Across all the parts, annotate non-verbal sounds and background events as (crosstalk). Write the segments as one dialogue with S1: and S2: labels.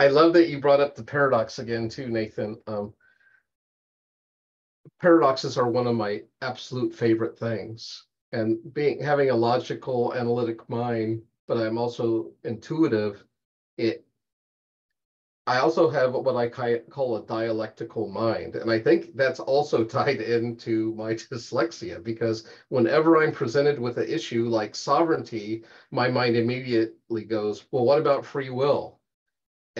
S1: I love that you brought up the paradox again too, Nathan. Um, paradoxes are one of my absolute favorite things. And being having a logical, analytic mind, but I'm also intuitive. It. I also have what I call a dialectical mind, and I think that's also (laughs) tied into my dyslexia because whenever I'm presented with an issue like sovereignty, my mind immediately goes, "Well, what about free will?"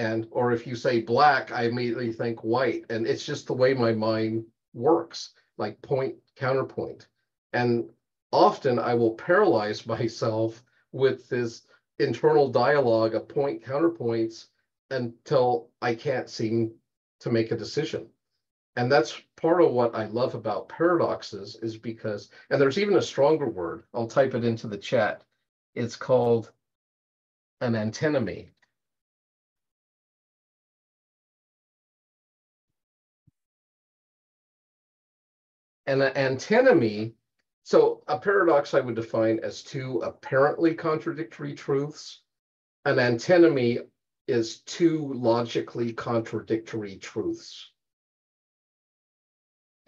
S1: And or if you say black, I immediately think white, and it's just the way my mind works, like point counterpoint. And often I will paralyze (laughs) myself with this internal dialogue of point counterpoints until I can't seem to make a decision. And that's part of what I love about paradoxes is because, and there's even a stronger word, I'll type it into the chat. It's called an antinomy. And an antinomy, so a paradox I would define as two apparently contradictory truths. An antinomy is two logically contradictory truths.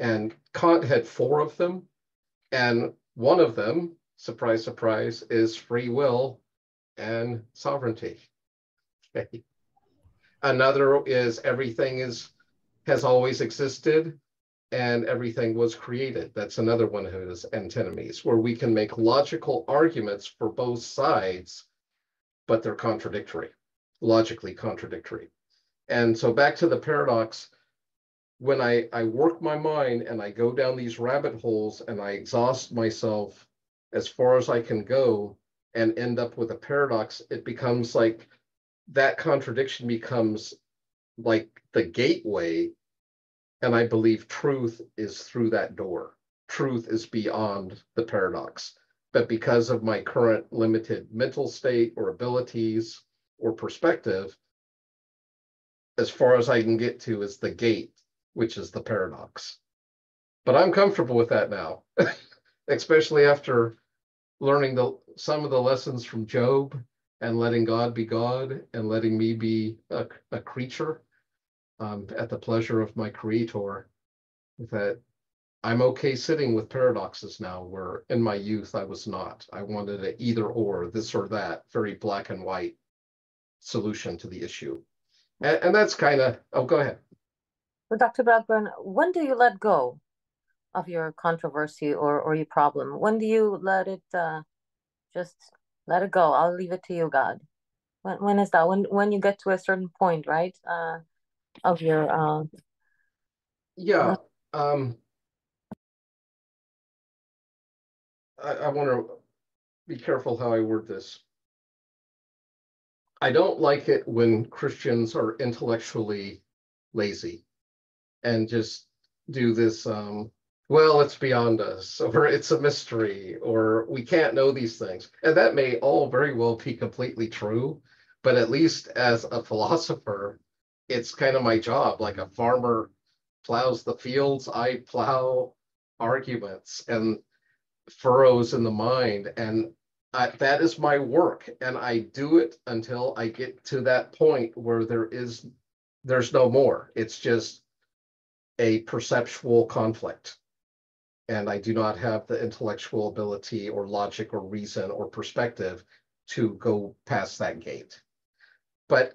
S1: And Kant had four of them. And one of them, surprise, surprise, is free will and sovereignty. Okay. (laughs) Another is everything is has always existed and everything was created. That's another one of his antinomies, where we can make logical arguments for both sides, but they're contradictory, logically contradictory. And so back to the paradox, when I, I work my mind and I go down these rabbit holes and I exhaust myself as far as I can go and end up with a paradox, it becomes like that contradiction becomes like the gateway and I believe truth is through that door. Truth is beyond the paradox. But because of my current limited mental state or abilities or perspective, as far as I can get to is the gate, which is the paradox. But I'm comfortable with that now, (laughs) especially after learning the some of the lessons from Job and letting God be God and letting me be a, a creature um, at the pleasure of my creator that I'm okay sitting with paradoxes now, where in my youth I was not. I wanted a either or, this or that, very black and white solution to the issue. And, and that's kind of, oh, go ahead.
S2: Dr. Bradburn, when do you let go of your controversy or, or your problem? When do you let it uh, just let it go? I'll leave it to you, God. When, when is that? When when you get to a certain point, right? Uh, of your uh
S1: yeah um I, I want to be careful how I word this. I don't like it when Christians are intellectually lazy and just do this um well it's beyond us or it's a mystery or we can't know these things and that may all very well be completely true but at least as a philosopher it's kind of my job. Like a farmer plows the fields, I plow arguments and furrows in the mind. And I, that is my work. And I do it until I get to that point where there is, there's no more. It's just a perceptual conflict. And I do not have the intellectual ability or logic or reason or perspective to go past that gate. But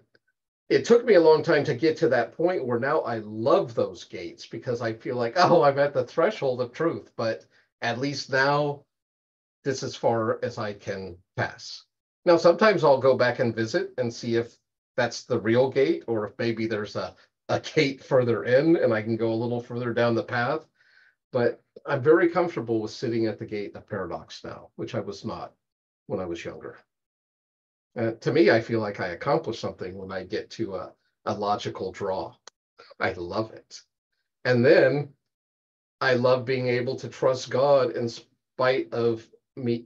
S1: it took me a long time to get to that point where now I love those gates because I feel like, (laughs) oh, I'm at the threshold of truth, but at least now this is far as I can pass. Now, sometimes I'll go back and visit and see if that's the real gate or if maybe there's a, a gate further in and I can go a little further down the path. But I'm very comfortable with sitting at the gate of paradox now, which I was not when I was younger. Uh, to me, I feel like I accomplish something when I get to a, a logical draw. I love it. And then I love being able to trust God in spite of me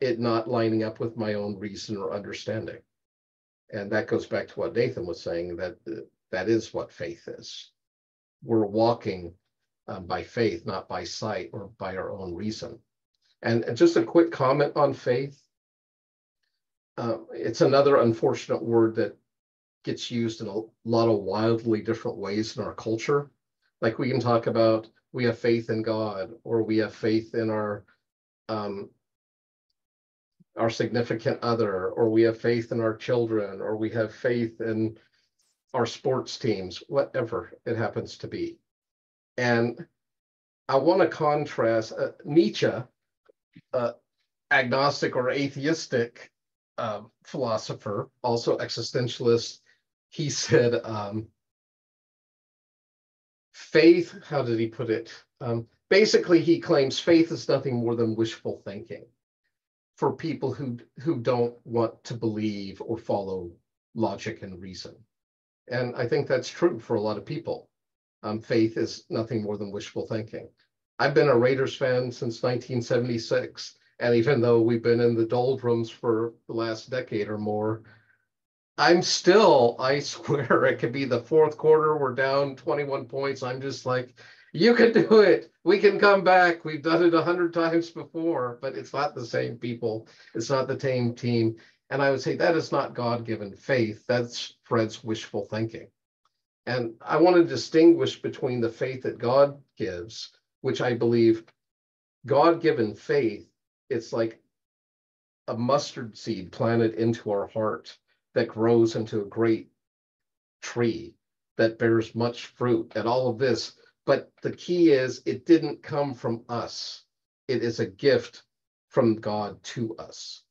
S1: it not lining up with my own reason or understanding. And that goes back to what Nathan was saying that that is what faith is. We're walking um, by faith, not by sight or by our own reason. And, and just a quick comment on faith uh, it's another unfortunate word that gets used in a lot of wildly different ways in our culture. Like we can talk about we have faith in God, or we have faith in our um, our significant other, or we have faith in our children, or we have faith in our sports teams, whatever it happens to be. And I want to contrast uh, Nietzsche, uh, agnostic or atheistic uh, philosopher, also existentialist. He said, um, faith, how did he put it? Um, basically, he claims faith is nothing more than wishful thinking for people who who don't want to believe or follow logic and reason. And I think that's true for a lot of people. Um, faith is nothing more than wishful thinking. I've been a Raiders fan since 1976. And even though we've been in the doldrums for the last decade or more, I'm still, I (laughs) swear, it could be the fourth quarter. We're down 21 points. I'm just like, you can do it. We can come back. We've done it a hundred times before, but it's not the same people. It's not the same team. And I would say that is not God given faith. That's Fred's wishful thinking. And I want to distinguish between the faith that God gives, which I believe God given faith, it's like a mustard seed planted into our heart that grows into a great tree that bears much fruit and all of this. But the key is it didn't come from us, it is a gift from God to us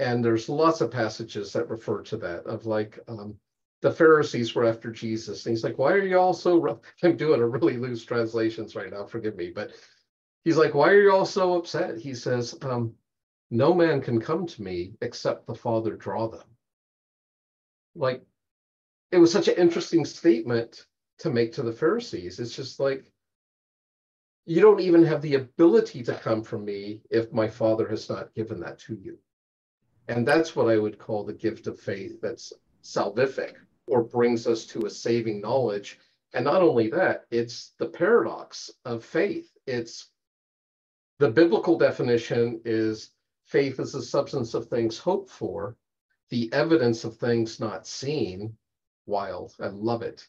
S1: and there's lots of passages that refer to that of like um, the Pharisees were after Jesus, and he's like, "Why are you all so?" Rough? (laughs) I'm doing a really loose translations right now. Forgive me, but he's like, "Why are you all so upset?" He says, um, "No man can come to me except the Father draw them." Like, it was such an interesting statement to make to the Pharisees. It's just like, you don't even have the ability to come from me if my Father has not given that to you. And that's what I would call the gift of faith that's salvific or brings us to a saving knowledge. And not only that, it's the paradox of faith. It's the biblical definition is faith is the substance of things hoped for, the evidence of things not seen. Wild, I love it.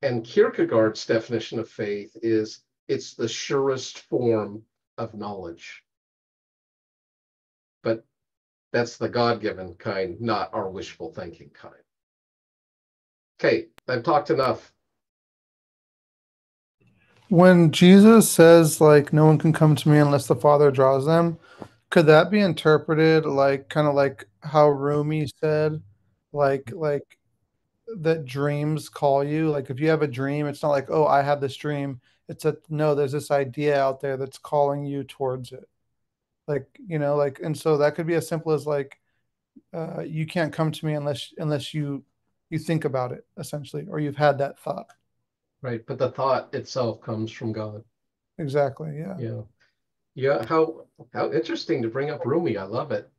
S1: And Kierkegaard's definition of faith is it's the surest form of knowledge. But that's the God given kind, not our wishful thinking kind. Okay, I've talked enough.
S3: When Jesus says, like, no one can come to me unless the Father draws them, could that be interpreted like kind of like how Rumi said, like, like that dreams call you? Like, if you have a dream, it's not like, oh, I have this dream. It's a no, there's this idea out there that's calling you towards it like you know like and so that could be as simple as like uh, you can't come to me unless unless you you think about it essentially or you've had that thought
S1: right? But the thought itself comes from god.
S3: Exactly yeah.
S1: Yeah. Yeah how how interesting to bring up rumi. I love it